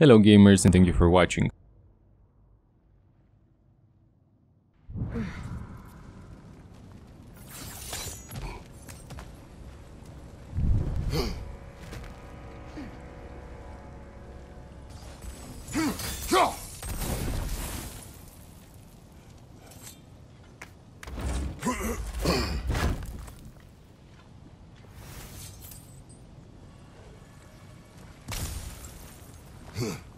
Hello gamers and thank you for watching. Huh.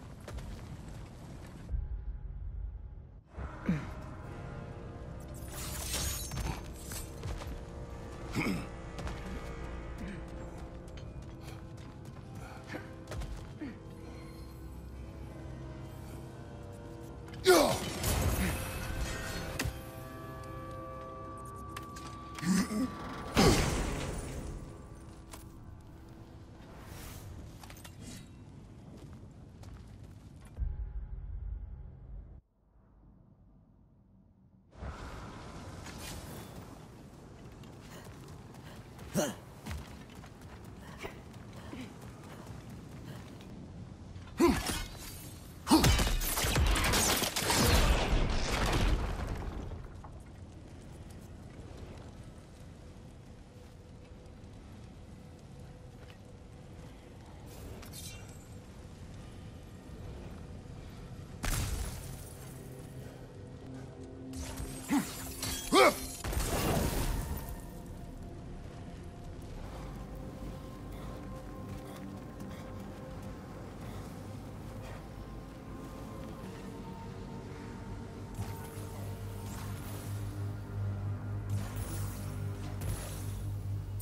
Huh.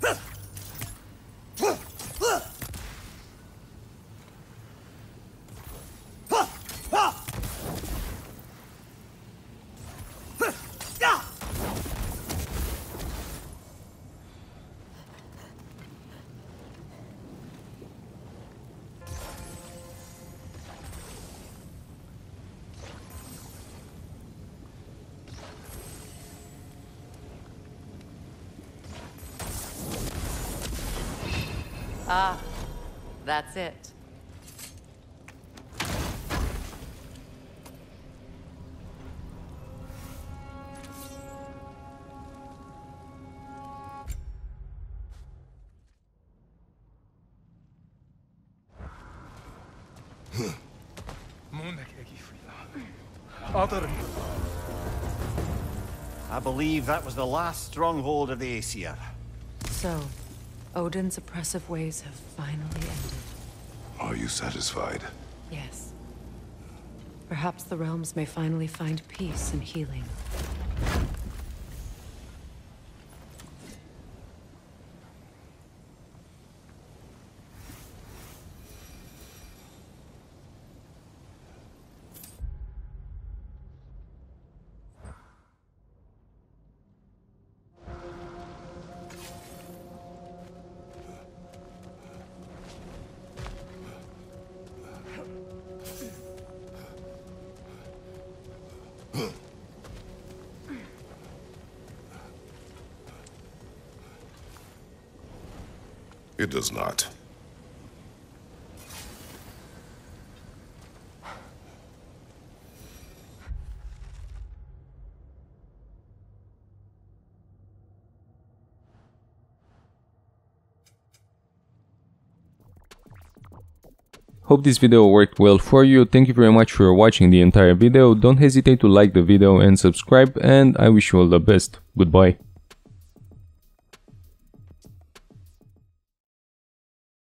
Huh. Ah, that's it. I believe that was the last stronghold of the Aesir. So, Odin's oppressive ways have finally ended. Are you satisfied? Yes. Perhaps the realms may finally find peace and healing. It does not. Hope this video worked well for you, thank you very much for watching the entire video, don't hesitate to like the video and subscribe and I wish you all the best, goodbye.